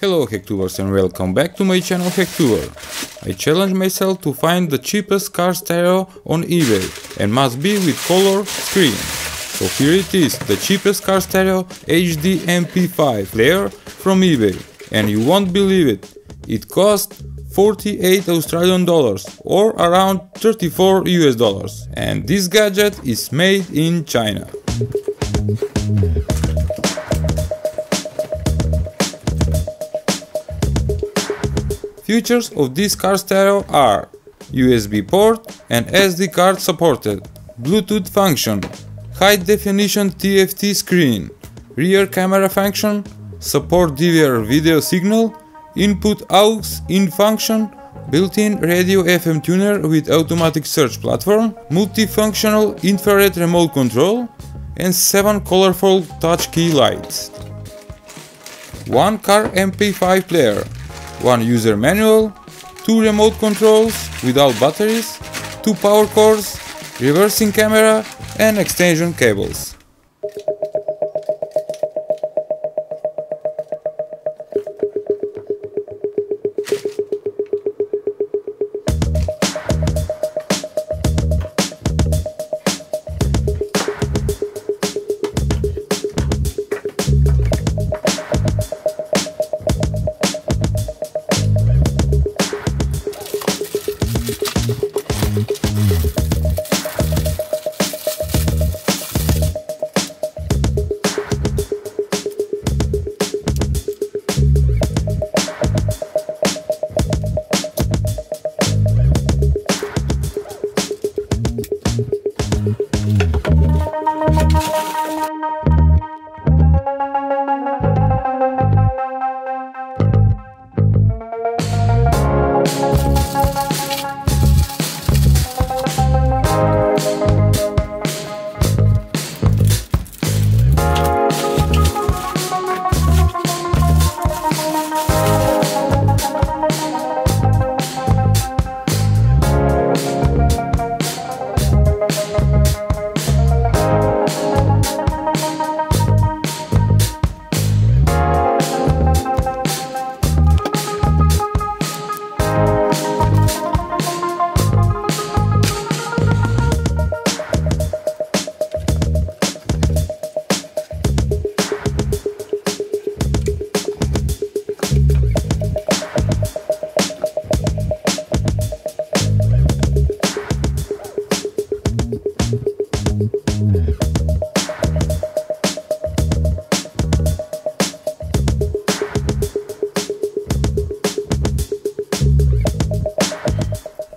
Hello Hacktubers and welcome back to my channel Hacktuber. I challenge myself to find the cheapest car stereo on eBay and must be with color screen. So here it is, the cheapest car stereo HD MP5 player from eBay. And you won't believe it, it cost 48 Australian dollars or around 34 US dollars. And this gadget is made in China. Features of this car stereo are USB port and SD card supported, Bluetooth function, high definition TFT screen, rear camera function, support DVR video signal, input aux in function, built-in radio FM tuner with automatic search platform, multifunctional infrared remote control, and 7 colorful touch key lights. One car MP5 player one user manual, two remote controls without batteries, two power cords, reversing camera and extension cables.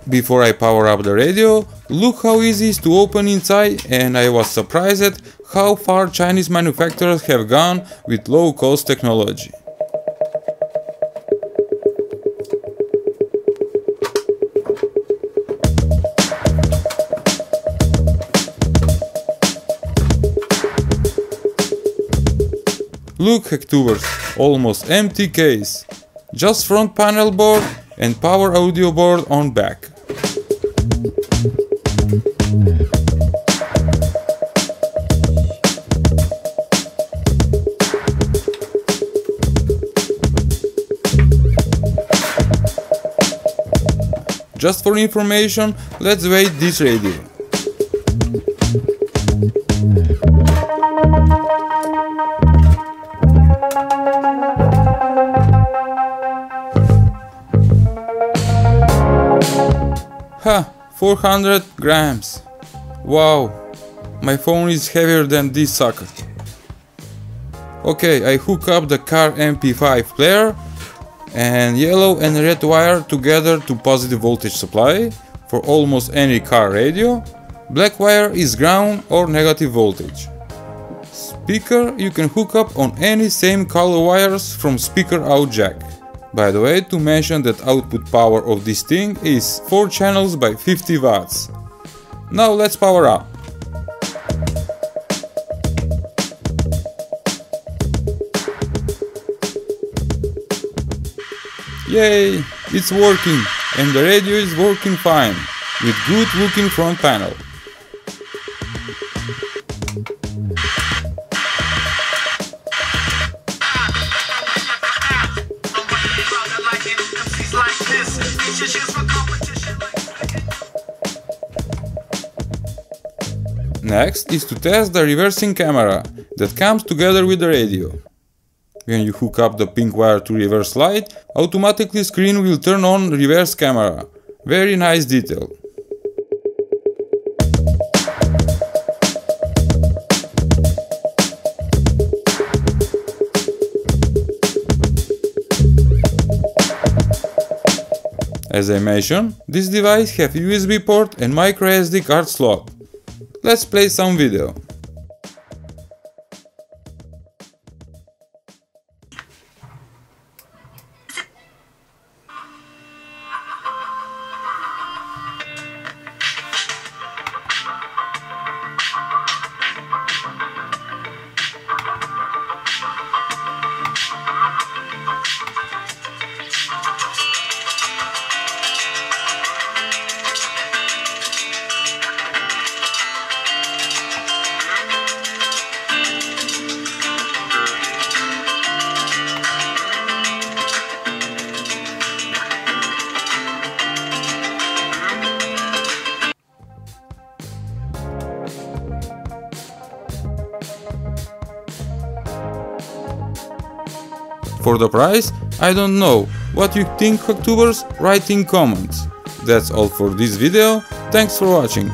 Before I power up the radio, look how easy it is to open inside and I was surprised how far Chinese manufacturers have gone with low cost technology. Look Hacktubers, almost empty case. Just front panel board and power audio board on back. Just for information, let's wait this radio. 400 grams. Wow, my phone is heavier than this socket. Okay, I hook up the car MP5 player and yellow and red wire together to positive voltage supply for almost any car radio. Black wire is ground or negative voltage. Speaker you can hook up on any same color wires from speaker out jack. By the way, to mention that output power of this thing is 4 channels by 50 watts. Now let's power up. Yay, it's working and the radio is working fine with good looking front panel. Next is to test the reversing camera that comes together with the radio. When you hook up the pink wire to reverse light, automatically screen will turn on reverse camera. Very nice detail. As I mentioned, this device have USB port and microSD card slot. Let's play some video. For the price, I don't know. What you think, Hacktubers? Write in comments. That's all for this video. Thanks for watching.